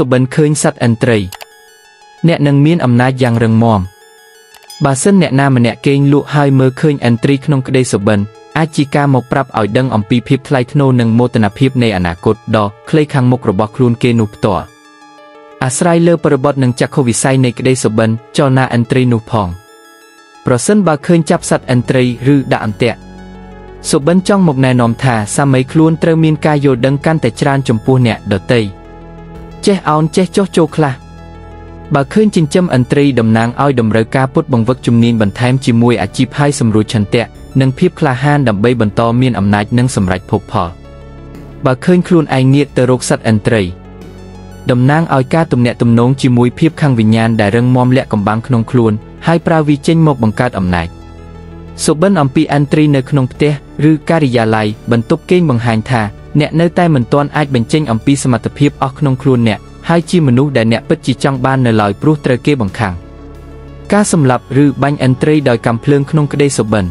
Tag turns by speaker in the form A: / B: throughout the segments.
A: សុបិនឃើញសត្វឥន្ទ្រី អ្នកនឹងមានអំណាចយ៉ាងរឹងមាំបើសិនអ្នកណាម្នាក់គេងលក់ហើយមើលឃើញឥន្ទ្រីក្នុងក្តីសុបិនអាចជាការមកប្រាប់ឲ្យដឹងអំពីភាពថ្លៃថ្នូរនិងមោទនភាពនៃអនាគតដ៏ខ្លីខាងមុខរបស់ខ្លួនគេនោះផ្ទាល់អាស្រ័យលើបរិបទនិងចក្ខុវិស័យនៃក្តីសុបិនចលនាឥន្ទ្រីនោះផងប្រសិនបើឃើញចាប់សត្វឥន្ទ្រីឬដាក់អន្ទាក់សុបិនចង់មកណែនាំថាសាមីខ្លួនត្រូវមានការយល់ដឹងកាន់តែច្រើនចំពោះអ្នកដទៃ ចេះអោនចេះចោះចូលខ្លះបើឃើញចិញ្ចឹមឥន្ទ្រីតំណាងឲ្យតម្រូវការពុតបង្វឹកជំនាញបន្ថែមជាមួយអាជីពហើយសម្រួលឆន្ទៈនិងភាពក្លាហានដើម្បីបន្តមានអំណាចនិងសម្រេចភោគផលបើឃើញខ្លួនឯងងាកទៅរកសត្វឥន្ទ្រីតំណាងឲ្យការទំនាក់ទំនងជាមួយភាពខាងវិញ្ញាណដែលរឹងមាំលាក់កំបាំងក្នុងខ្លួនហើយប្រើវាចេញមកបង្កើតអំណាចសុបិនអំពីឥន្ទ្រីនៅក្នុងផ្ទះឬការិយាល័យបន្ទប់គេងបង្ហាញថា អ្នកនៅតែមិនទាន់អាចបញ្ចេញអំពីសមត្ថភាពអស់ក្នុងខ្លួនអ្នកហើយជាមនុស្សដែលអ្នកពិតជាចង់បាននៅឡើយព្រោះត្រូវគេបង្ខាំងការសម្លាប់ឬបាញ់ឥន្ទ្រីដោយកំភ្លើងក្នុងក្តីសុបិន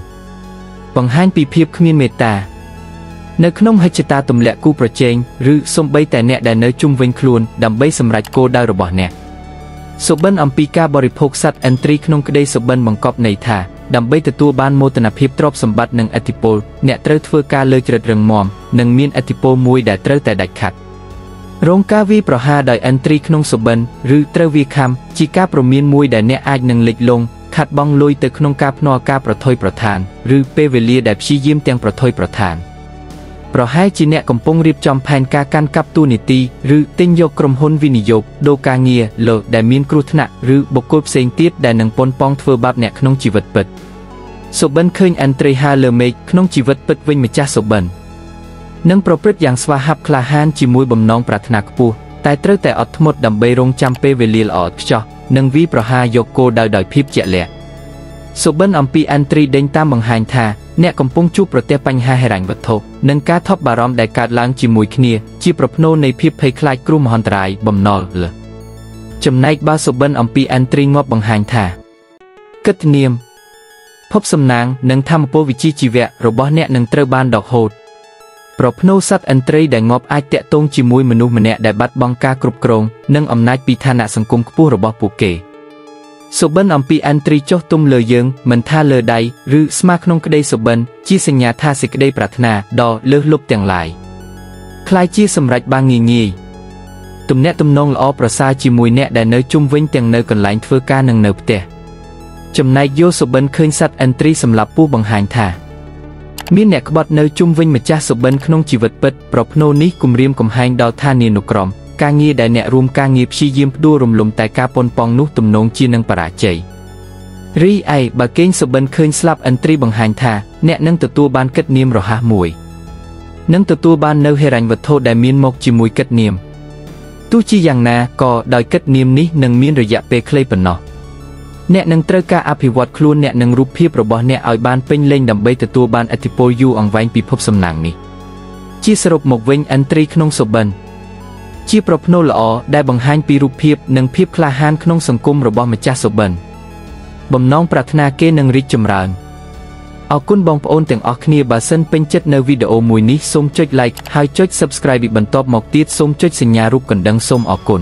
A: បង្ហាញពីភាពគ្មានមេត្តានៅក្នុងហិច្ឆតាទម្លាក់គូប្រជែងឬសំបីតែអ្នកដែលនៅជុំវិញខ្លួនដើម្បីសម្រេចគោលដៅរបស់អ្នកសុបិនអំពីការបរិភោគសត្វឥន្ទ្រីក្នុងក្តីសុបិនបង្កប់ន័យថា ដើម្បីទទួលបានមោទនភាពទ្រព្យសម្បត្តិនិងឥទ្ធិពលអ្នកត្រូវធ្វើការលើជ្រិតរឹងមាំនិងមានឥទ្ធិពលមួយដែលត្រូវតែដាច់ខាត់រងការវាយប្រហារដោយឥន្ទ្រីក្នុងសុបិនឬត្រូវវាខំជាការប្រមានមួយដែលអ្នកអាចនឹងលិចលង់ខាត់បងលុយទៅក្នុងការភ្នាល់ការប្រថុយប្រឋាន ឬពេលវេលាដែលព្យាយាមទាំងប្រថុយប្រឋាន ប្រហែលជាអ្នកកំពុងរៀបចំផែនការកាន់កាប់ទូនីតិឬទិញយកក្រុមហ៊ុនវិនិយោគដូរការងារលើដែលមានគ្រោះថ្នាក់ឬបុគ្គលផ្សេងទៀតដែលនឹងប៉ុនប៉ងធ្វើបាបអ្នកក្នុងជីវិតពិតសុបិនឃើញអន្ត្រីហាលើមេឃក្នុងជីវិតពិតវិញម្ចាស់សុបិននឹងប្រព្រឹត្តយ៉ាងស្វាហាប់ក្លាហានជាមួយបំណងប្រាថ្នាខ្ពស់តែត្រូវតែអត់ធ្មត់ដើម្បីរងចាំពេលវេលាល្អឥតខ្ចោះនិងវិប្រហាយកគោលដៅដោយភាពជាក់លាក់សុបិនអំពីអន្ត្រីដេញតាមបង្ហាញថា អ្នកកំពុងជួបប្រទះបញ្ហាហិរញ្ញវត្ថុនិងការថប់បារម្ភដែលកើតឡើងជាមួយគ្នា ជាប្រផ្នូលនៃភាពភ័យខ្លាចគ្រោះមហន្តរាយបំណុលលចំណែកបើសុបិនអំពីអន្ត្រីងាប់បង្ហាញថាគិតនាមភពសំណាងនិងធម្មពលវិជ្ជាជីវៈរបស់អ្នកនឹងត្រូវបានដកហូតប្រផ្នូលសត្វឥន្ទ្រីដែលងាប់អាចតាក់ទងជាមួយមនុស្សម្នាក់ដែលបាត់បង់ការគ្រប់គ្រង និងអំណាចពីឋានៈសង្គមខ្ពស់របស់ពួកគេ សុបិនអំពីឥន្ទ្រីចុះទុំលើយើងមិនថាលើដៃឬស្មាក្នុងក្តីសុបិនជាសញ្ញាថាសេចក្តីប្រាថ្នាដ៏លើសលប់ទាំងឡាយคล้ายជាសម្រេចបានងាយងាយទំនាក់ទំនងល្អប្រសើរជាមួយអ្នកដែលនៅជុំវិញទាំងនៅកន្លែងធ្វើការនិងនៅផ្ទះចំណែកយោសុបិនឃើញសត្វឥន្ទ្រីសម្រាប់ពូបង្ហាញថាមានអ្នកក្បត់នៅជុំវិញម្ចាស់សុបិនក្នុងជីវិតពិតប្រផ្នូលនេះគំរាមកំហែងដល់ឋានានុក្រម ការងារដែលអ្នករួមការងារព្យាយាមផ្ដួលរំលំតែការប៉ុនប៉ងនោះទំនងជានឹងបរាជ័យរីឯបើកេងសុបិនឃើញស្លាប់ឥន្ទ្រីបង្ហាញថាអ្នកនឹងទទួលបានកិត្តនាមរហ័សមួយនឹងទទួលបាននៅហិរញ្ញវត្ថុដែលមានមកជាមួយកិត្តនាមទោះជាយ៉ាងណាក៏ដោយកិត្តនាមនេះនឹងមានរយៈពេលខ្លីប៉ុណ្ណោះអ្នកនឹងត្រូវការអភិវឌ្ឍខ្លួនអ្នកនឹងរូបភាពរបស់អ្នកឲ្យបានពេញលេញដើម្បីទទួលបានឥទ្ធិពលយូរអង្វែងពិភពសំណាងនេះជាសរុបមកវិញឥន្ទ្រីក្នុងសុបិន ជាប្រផ្នូលល្អដែលបង្ហាញពីរូបភាពនិងភាពក្លាហានក្នុងសង្គមរបស់ម្ចាស់សុបិនបំណងប្រាថ្នាគេនឹងរីកចម្រើនអរគុណបងប្អូនទាំងអស់គ្នាបើសិនពេញចិត្តនៅវីដេអូមួយនេះសូមចុច like ហើយចុច subscribe បន្ទាប់មកទៀតសូមចុចសញ្ញារូបកណ្ដឹងសូមអរគុណ